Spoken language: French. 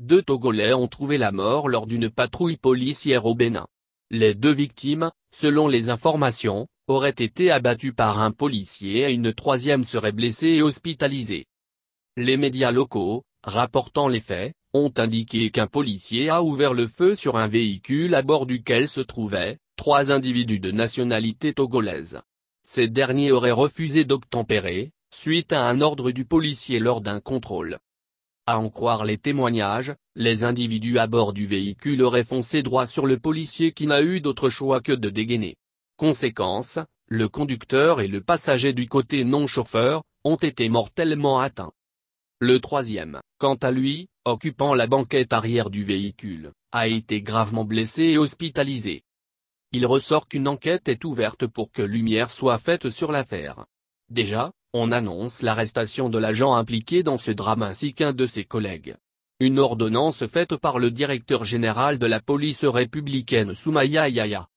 deux Togolais ont trouvé la mort lors d'une patrouille policière au Bénin. Les deux victimes, selon les informations, auraient été abattues par un policier et une troisième serait blessée et hospitalisée. Les médias locaux, rapportant les faits, ont indiqué qu'un policier a ouvert le feu sur un véhicule à bord duquel se trouvaient, trois individus de nationalité togolaise. Ces derniers auraient refusé d'obtempérer, suite à un ordre du policier lors d'un contrôle. À en croire les témoignages, les individus à bord du véhicule auraient foncé droit sur le policier qui n'a eu d'autre choix que de dégainer. Conséquence, le conducteur et le passager du côté non-chauffeur, ont été mortellement atteints. Le troisième, quant à lui, occupant la banquette arrière du véhicule, a été gravement blessé et hospitalisé. Il ressort qu'une enquête est ouverte pour que lumière soit faite sur l'affaire. Déjà, on annonce l'arrestation de l'agent impliqué dans ce drame ainsi qu'un de ses collègues. Une ordonnance faite par le directeur général de la police républicaine Soumaya Yaya,